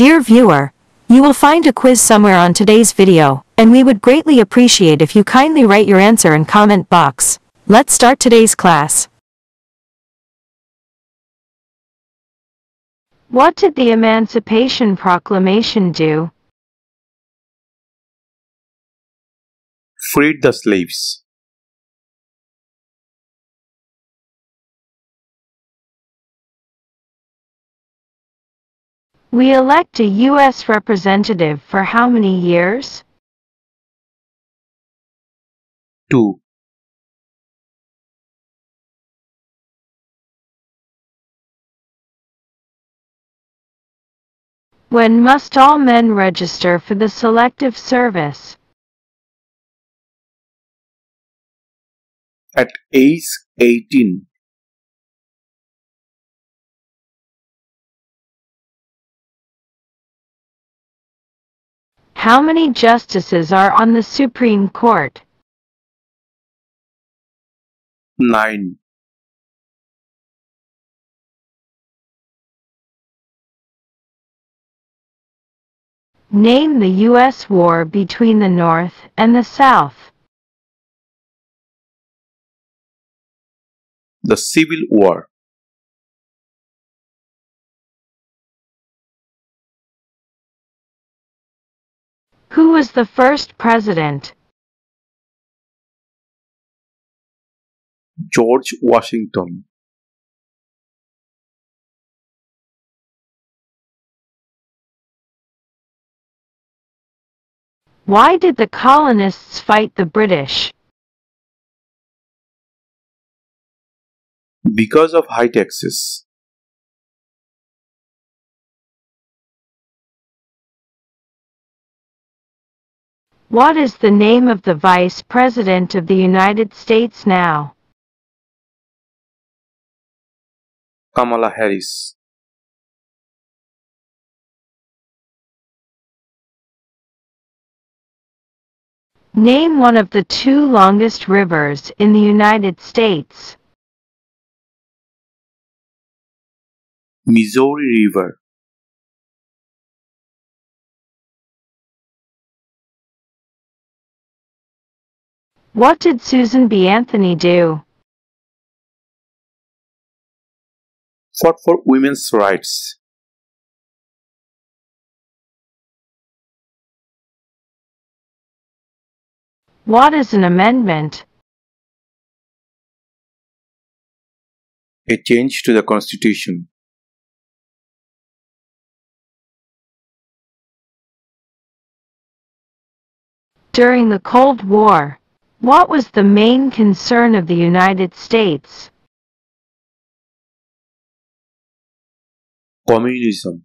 Dear viewer, you will find a quiz somewhere on today's video, and we would greatly appreciate if you kindly write your answer in comment box. Let's start today's class. What did the Emancipation Proclamation do? Freed the slaves. We elect a U.S. representative for how many years? 2. When must all men register for the Selective Service? At age 18. How many justices are on the Supreme Court? 9. Name the U.S. war between the North and the South. The Civil War. Who was the first president? George Washington. Why did the colonists fight the British? Because of high taxes. What is the name of the Vice President of the United States now? Kamala Harris. Name one of the two longest rivers in the United States. Missouri River. What did Susan B. Anthony do? Fought for women's rights. What is an amendment? A change to the Constitution. During the Cold War, what was the main concern of the United States? Communism.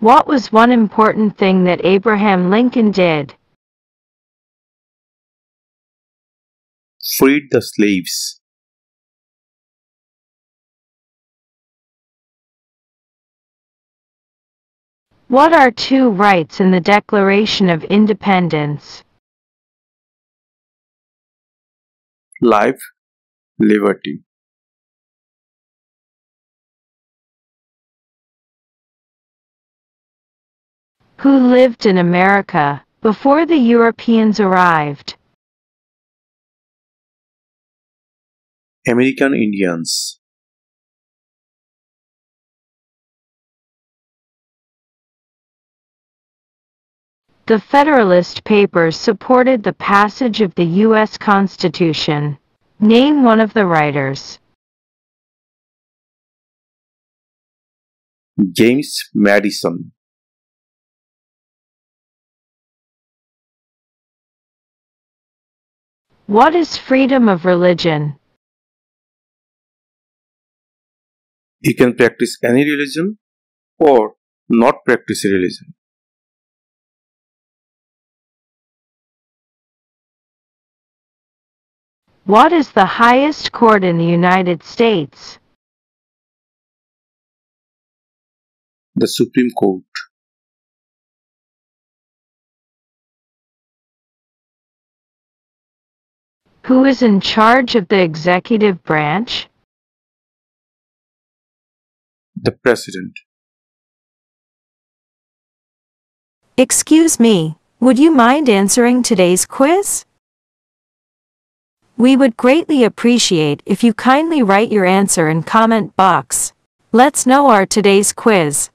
What was one important thing that Abraham Lincoln did? Freed the slaves. What are two rights in the Declaration of Independence? Life, liberty. Who lived in America before the Europeans arrived? American Indians. The Federalist Papers supported the passage of the U.S. Constitution. Name one of the writers. James Madison. What is freedom of religion? You can practice any religion or not practice religion. What is the highest court in the United States? The Supreme Court. Who is in charge of the executive branch? The President. Excuse me, would you mind answering today's quiz? We would greatly appreciate if you kindly write your answer in comment box. Let's know our today's quiz.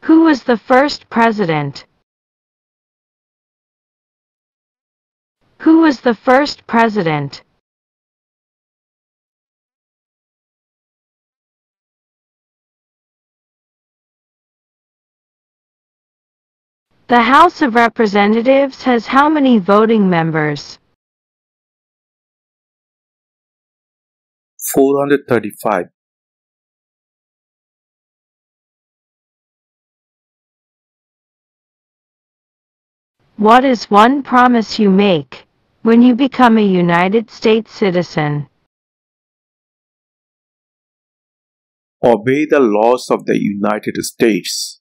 Who was the first president? Who was the first president? The House of Representatives has how many voting members? 435. What is one promise you make when you become a United States citizen? Obey the laws of the United States.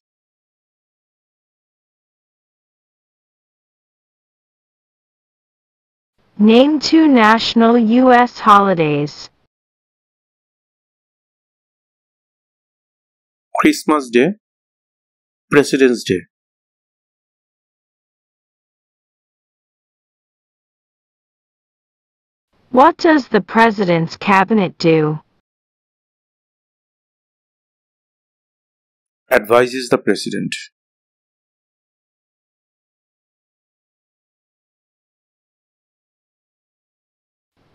Name two national U.S. holidays. Christmas Day, President's Day. What does the President's Cabinet do? Advises the President.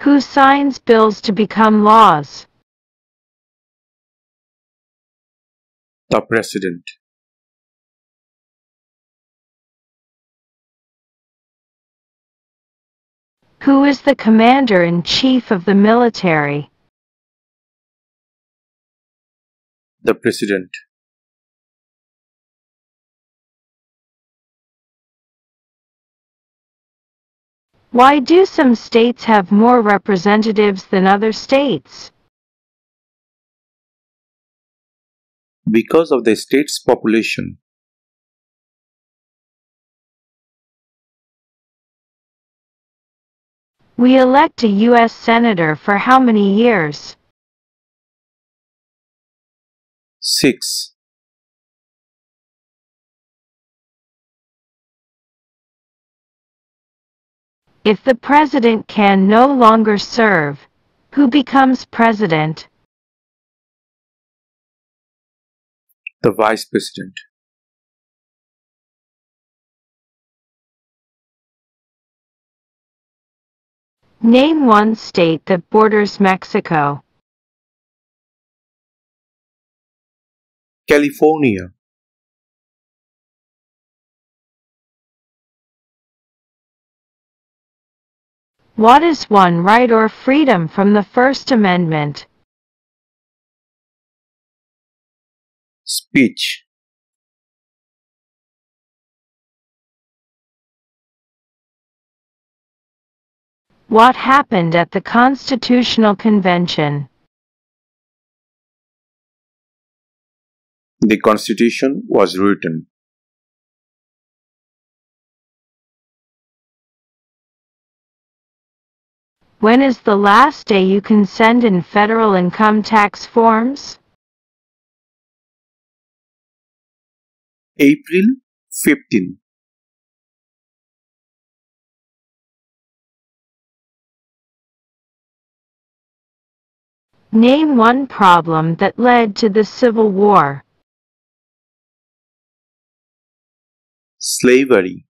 Who signs bills to become laws? The President. Who is the Commander-in-Chief of the military? The President. Why do some states have more representatives than other states? Because of the state's population. We elect a U.S. Senator for how many years? 6. If the president can no longer serve, who becomes president? The Vice President. Name one state that borders Mexico. California. What is one right or freedom from the First Amendment? Speech. What happened at the Constitutional Convention? The Constitution was written. When is the last day you can send in federal income tax forms? April 15. Name one problem that led to the Civil War. Slavery.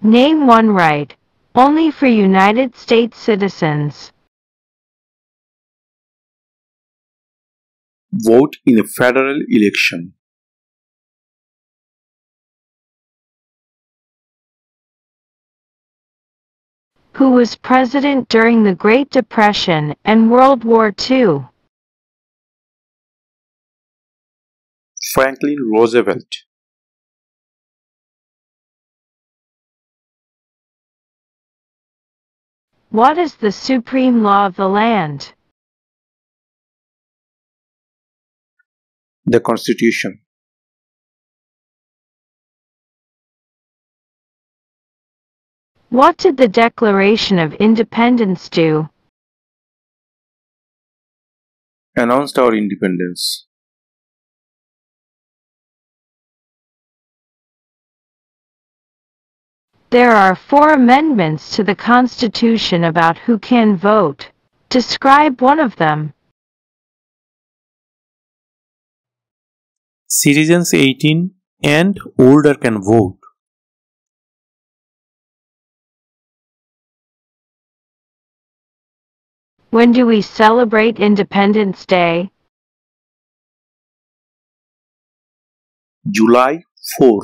Name one right, only for United States citizens. Vote in a federal election. Who was president during the Great Depression and World War II? Franklin Roosevelt. What is the supreme law of the land? The Constitution. What did the Declaration of Independence do? Announced our independence. There are four amendments to the Constitution about who can vote. Describe one of them. Citizens 18 and older can vote. When do we celebrate Independence Day? July 4.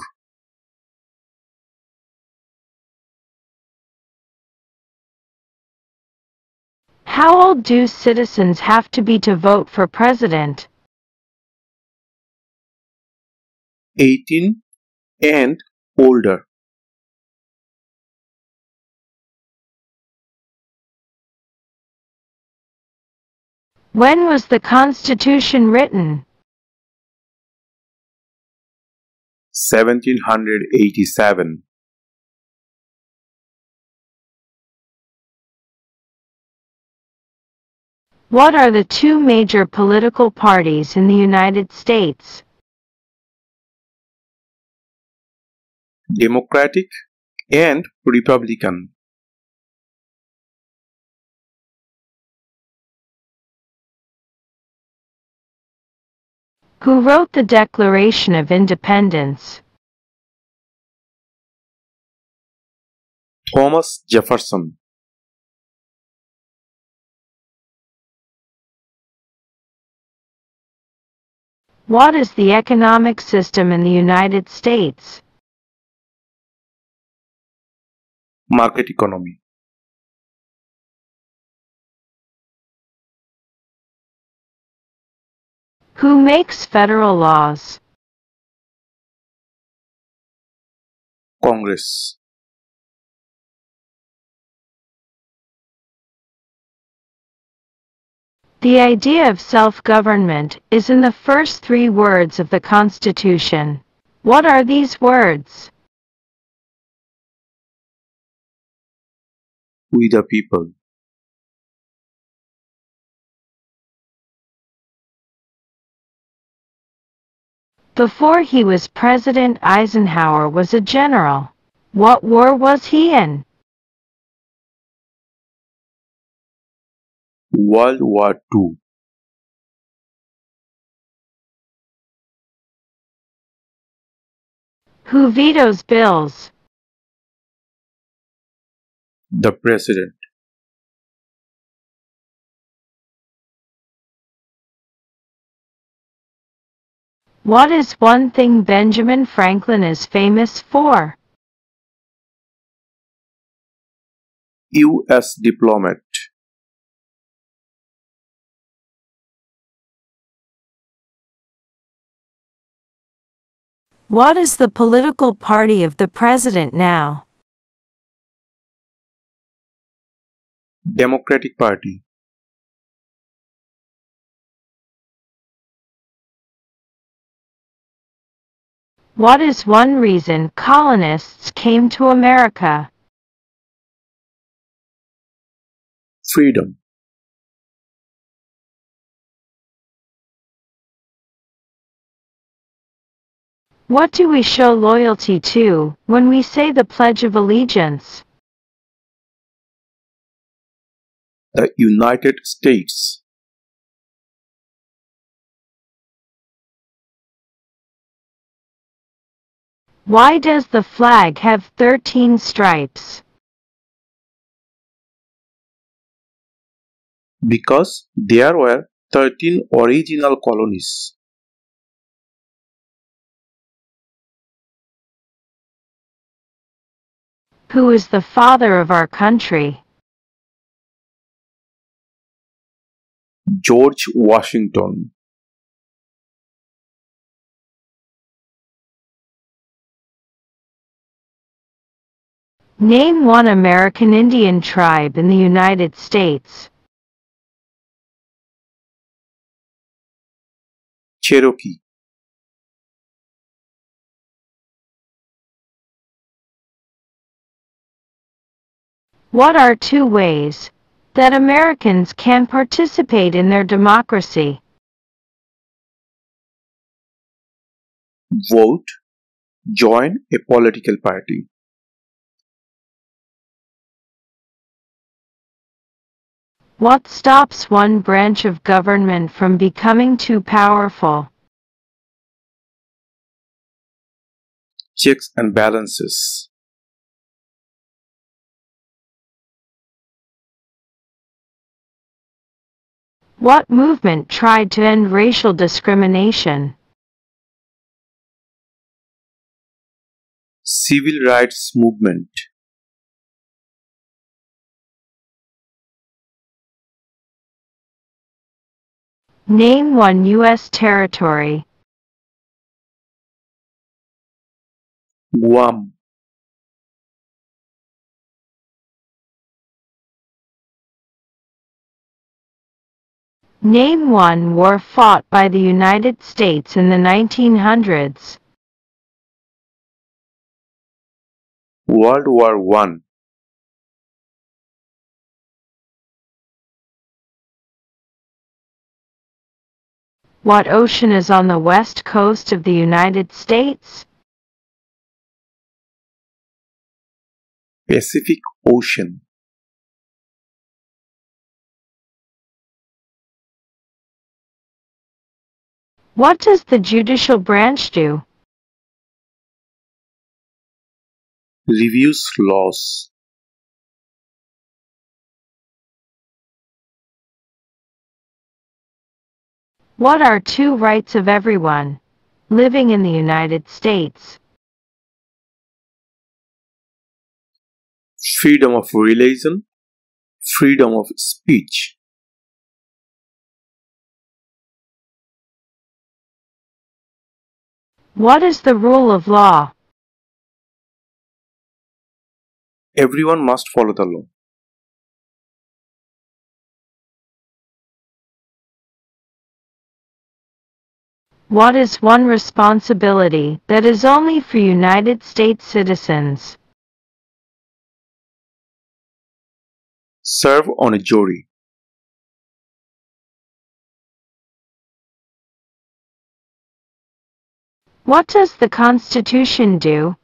How old do citizens have to be to vote for president? 18 and older. When was the Constitution written? 1787. What are the two major political parties in the United States? Democratic and Republican. Who wrote the Declaration of Independence? Thomas Jefferson. What is the economic system in the United States? Market economy. Who makes federal laws? Congress. The idea of self-government is in the first three words of the Constitution. What are these words? We the people. Before he was president Eisenhower was a general. What war was he in? World War II. Who vetoes bills? The President. What is one thing Benjamin Franklin is famous for? U.S. diplomat. What is the political party of the president now? Democratic Party. What is one reason colonists came to America? Freedom. What do we show loyalty to when we say the Pledge of Allegiance? The United States. Why does the flag have 13 stripes? Because there were 13 original colonies. Who is the father of our country? George Washington. Name one American Indian tribe in the United States. Cherokee. What are two ways that Americans can participate in their democracy? Vote. Join a political party. What stops one branch of government from becoming too powerful? Checks and balances. What movement tried to end racial discrimination? Civil rights movement. Name one U.S. territory. Guam. Name one war fought by the United States in the 1900s. World War One. What ocean is on the west coast of the United States? Pacific Ocean. What does the judicial branch do? Reviews laws. What are two rights of everyone living in the United States? Freedom of religion. Freedom of speech. What is the rule of law? Everyone must follow the law. What is one responsibility that is only for United States citizens? Serve on a jury. What does the Constitution do?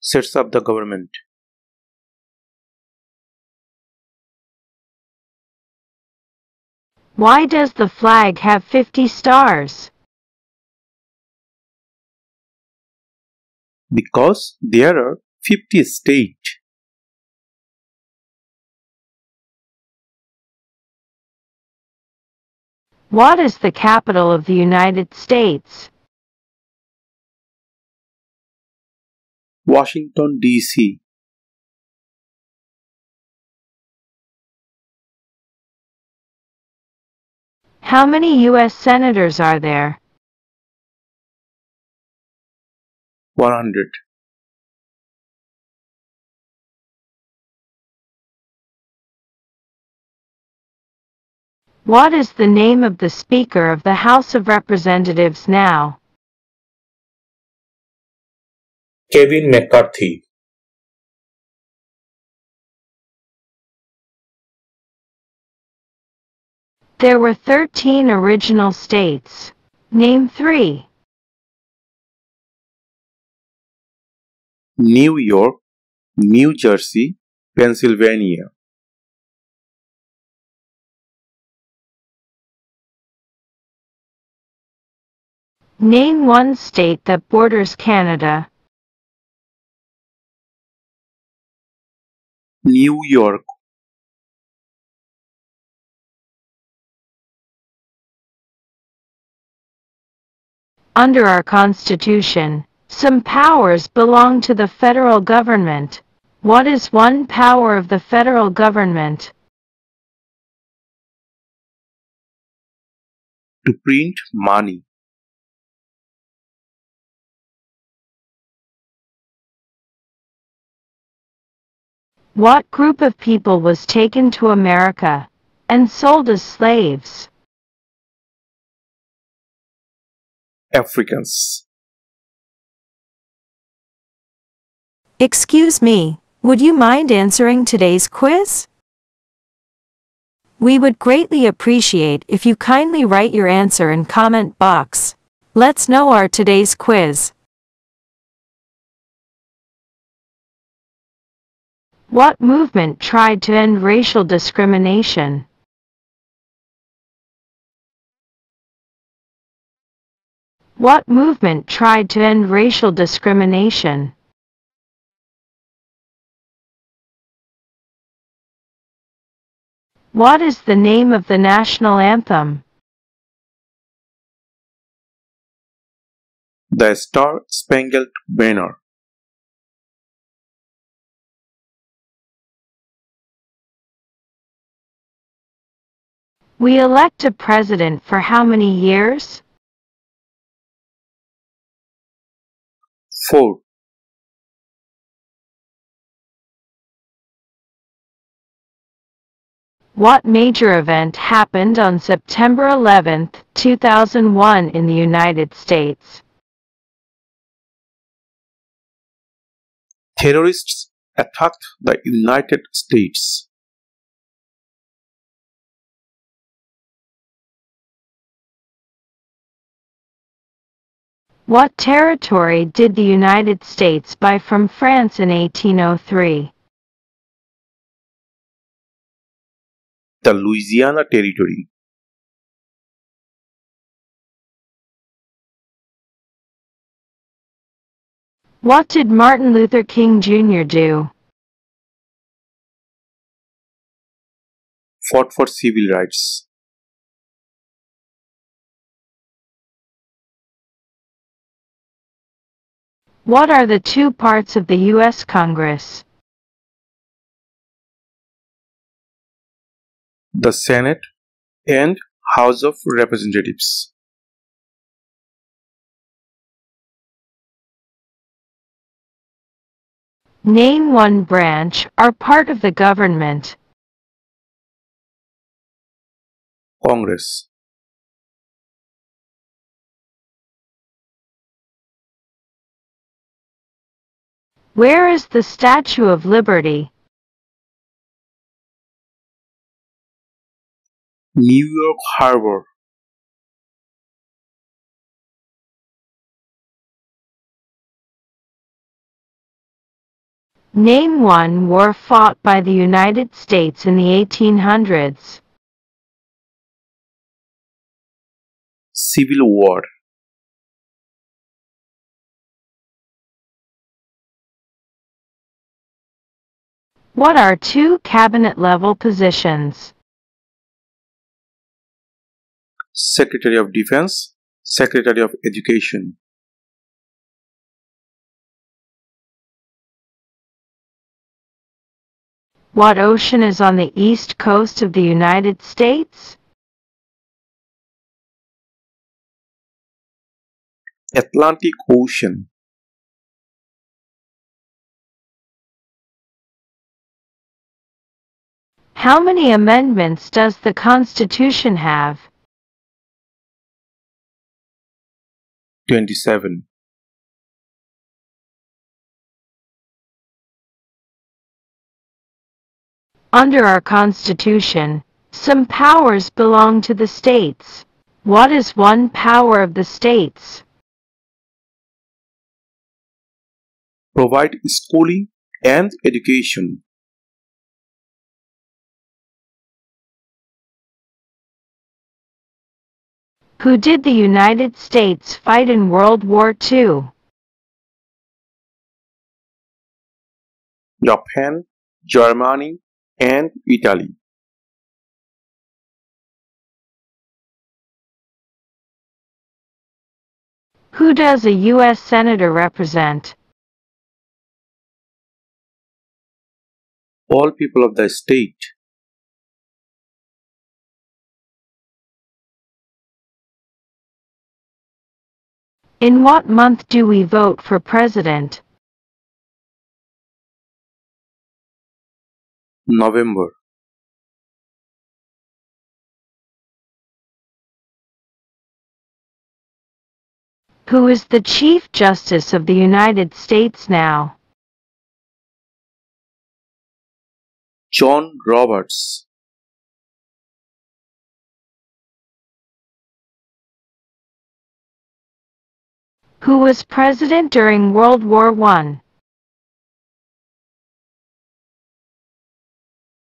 Sets up the government. Why does the flag have 50 stars? Because there are 50 states. What is the capital of the United States? Washington, D.C. How many U.S. senators are there? 100. What is the name of the Speaker of the House of Representatives now? Kevin McCarthy. There were 13 original states. Name three. New York, New Jersey, Pennsylvania. Name one state that borders Canada. New York. Under our Constitution, some powers belong to the federal government. What is one power of the federal government? To print money. What group of people was taken to America and sold as slaves? Africans. Excuse me, would you mind answering today's quiz? We would greatly appreciate if you kindly write your answer in comment box. Let's know our today's quiz. What movement tried to end racial discrimination? What movement tried to end racial discrimination? What is the name of the national anthem? The Star Spangled Banner. We elect a president for how many years? 4. What major event happened on September 11, 2001 in the United States? Terrorists attacked the United States. What territory did the United States buy from France in 1803? The Louisiana Territory. What did Martin Luther King Jr. do? Fought for civil rights. What are the two parts of the U.S. Congress? The Senate and House of Representatives. Name one branch or part of the government. Congress. Where is the Statue of Liberty? New York Harbor. Name one war fought by the United States in the 1800s. Civil War. What are two cabinet-level positions? Secretary of Defense, Secretary of Education. What ocean is on the east coast of the United States? Atlantic Ocean. How many amendments does the Constitution have? 27. Under our Constitution, some powers belong to the states. What is one power of the states? Provide schooling and education. Who did the United States fight in World War II? Japan, Germany, and Italy. Who does a U.S. Senator represent? All people of the state. In what month do we vote for president? November. Who is the Chief Justice of the United States now? John Roberts. Who was president during World War I?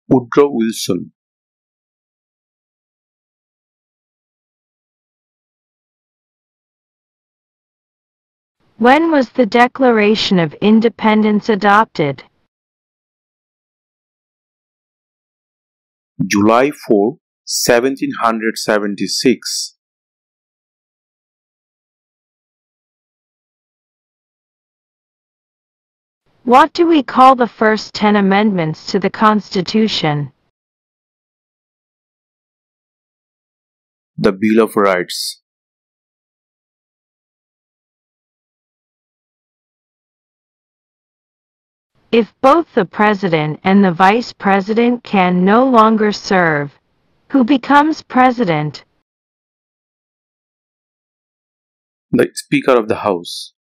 Woodrow Wilson. When was the Declaration of Independence adopted? July 4, 1776. What do we call the first ten amendments to the Constitution? The Bill of Rights. If both the president and the vice president can no longer serve, who becomes president? The Speaker of the House.